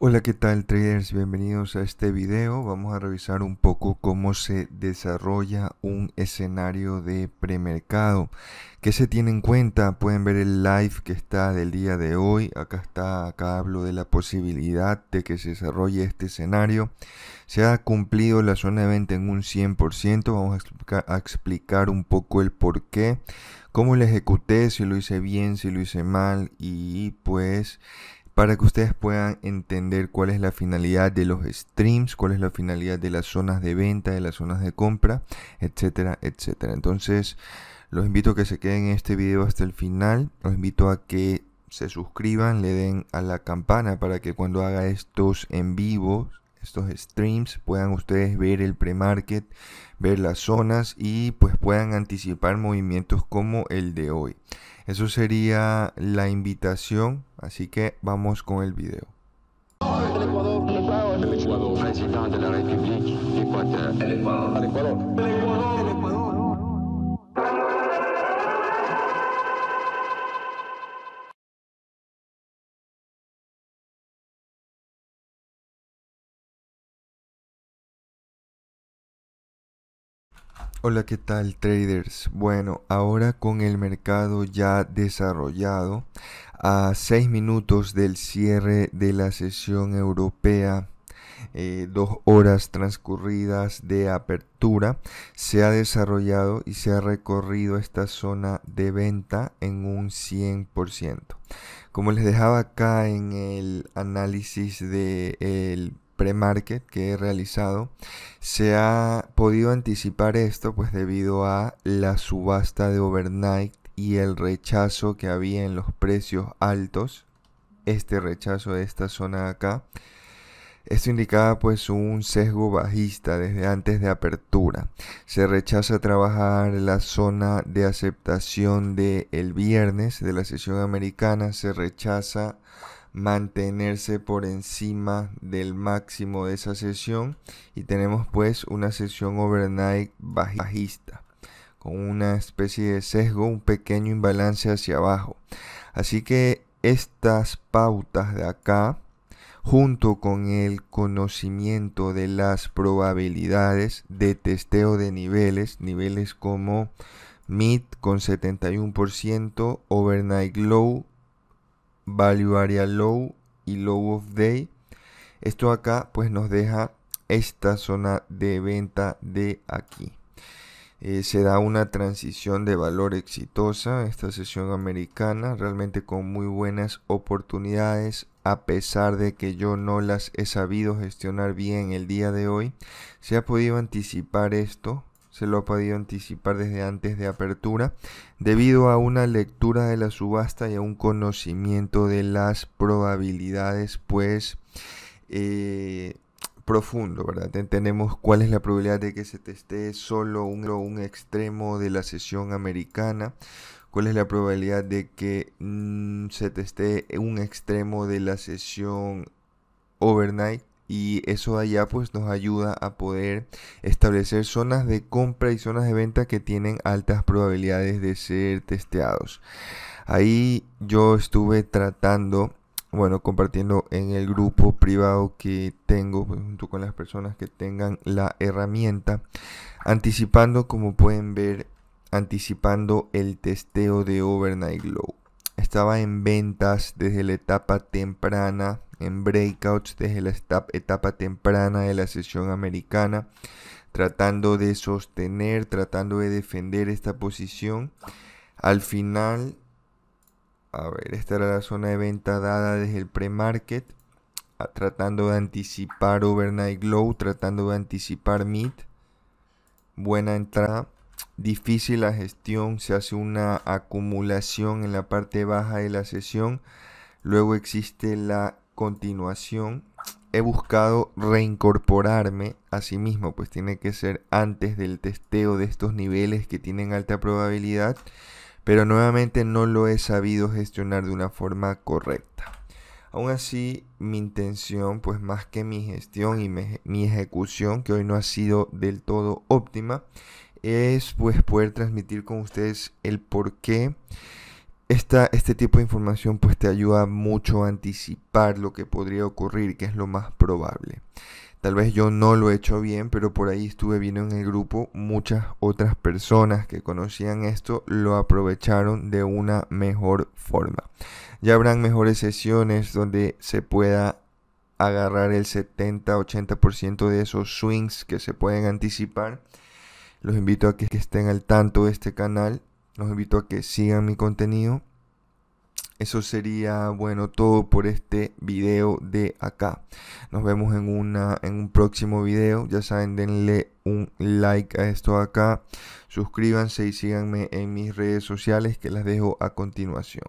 Hola, ¿qué tal traders? Bienvenidos a este video. Vamos a revisar un poco cómo se desarrolla un escenario de premercado. ¿Qué se tiene en cuenta? Pueden ver el live que está del día de hoy. Acá está, acá hablo de la posibilidad de que se desarrolle este escenario. Se ha cumplido la zona de venta en un 100%. Vamos a a explicar un poco el por qué, cómo lo ejecuté, si lo hice bien, si lo hice mal y pues para que ustedes puedan entender cuál es la finalidad de los streams, cuál es la finalidad de las zonas de venta, de las zonas de compra, etcétera, etcétera. Entonces, los invito a que se queden en este video hasta el final. Los invito a que se suscriban, le den a la campana para que cuando haga estos en vivo, estos streams, puedan ustedes ver el pre-market, ver las zonas y pues puedan anticipar movimientos como el de hoy. Eso sería la invitación, así que vamos con el video. El Ecuador, el Ecuador, presidente de la República. Ecuador, el Ecuador, el Ecuador, el Ecuador, Hola, ¿qué tal traders? Bueno, ahora con el mercado ya desarrollado, a 6 minutos del cierre de la sesión europea, eh, dos horas transcurridas de apertura, se ha desarrollado y se ha recorrido esta zona de venta en un 100%. Como les dejaba acá en el análisis del de pre-market que he realizado, se ha podido anticipar esto pues debido a la subasta de overnight y el rechazo que había en los precios altos, este rechazo de esta zona de acá. Esto indicaba pues un sesgo bajista desde antes de apertura. Se rechaza trabajar la zona de aceptación del el viernes de la sesión americana, se rechaza mantenerse por encima del máximo de esa sesión y tenemos pues una sesión overnight bajista con una especie de sesgo, un pequeño imbalance hacia abajo. Así que estas pautas de acá, junto con el conocimiento de las probabilidades de testeo de niveles, niveles como mid con 71%, overnight low value area low y low of day. Esto acá pues nos deja esta zona de venta de aquí. Eh, se da una transición de valor exitosa esta sesión americana, realmente con muy buenas oportunidades, a pesar de que yo no las he sabido gestionar bien el día de hoy. Se ha podido anticipar esto se lo ha podido anticipar desde antes de apertura, debido a una lectura de la subasta y a un conocimiento de las probabilidades, pues eh, profundo, ¿verdad? Entendemos cuál es la probabilidad de que se teste solo un, extremo de la sesión americana, cuál es la probabilidad de que mm, se teste un extremo de la sesión overnight y eso allá pues nos ayuda a poder establecer zonas de compra y zonas de venta que tienen altas probabilidades de ser testeados. Ahí yo estuve tratando, bueno, compartiendo en el grupo privado que tengo pues, junto con las personas que tengan la herramienta, anticipando como pueden ver, anticipando el testeo de Overnight Low. Estaba en ventas desde la etapa temprana en breakouts desde la etapa temprana de la sesión americana, tratando de sostener, tratando de defender esta posición. Al final, a ver, esta era la zona de venta dada desde el pre-market, tratando de anticipar overnight low, tratando de anticipar mid. Buena entrada. Difícil la gestión, se hace una acumulación en la parte baja de la sesión. Luego existe la continuación he buscado reincorporarme a sí mismo, pues tiene que ser antes del testeo de estos niveles que tienen alta probabilidad, pero nuevamente no lo he sabido gestionar de una forma correcta. Aún así, mi intención, pues más que mi gestión y mi ejecución, que hoy no ha sido del todo óptima, es pues poder transmitir con ustedes el por qué esta, este tipo de información pues te ayuda mucho a anticipar lo que podría ocurrir, que es lo más probable. Tal vez yo no lo he hecho bien, pero por ahí estuve viendo en el grupo muchas otras personas que conocían esto lo aprovecharon de una mejor forma. Ya habrán mejores sesiones donde se pueda agarrar el 70-80% de esos swings que se pueden anticipar. Los invito a que estén al tanto de este canal. Los invito a que sigan mi contenido eso sería, bueno, todo por este video de acá. Nos vemos en, una, en un próximo video. Ya saben, denle un like a esto acá. Suscríbanse y síganme en mis redes sociales que las dejo a continuación.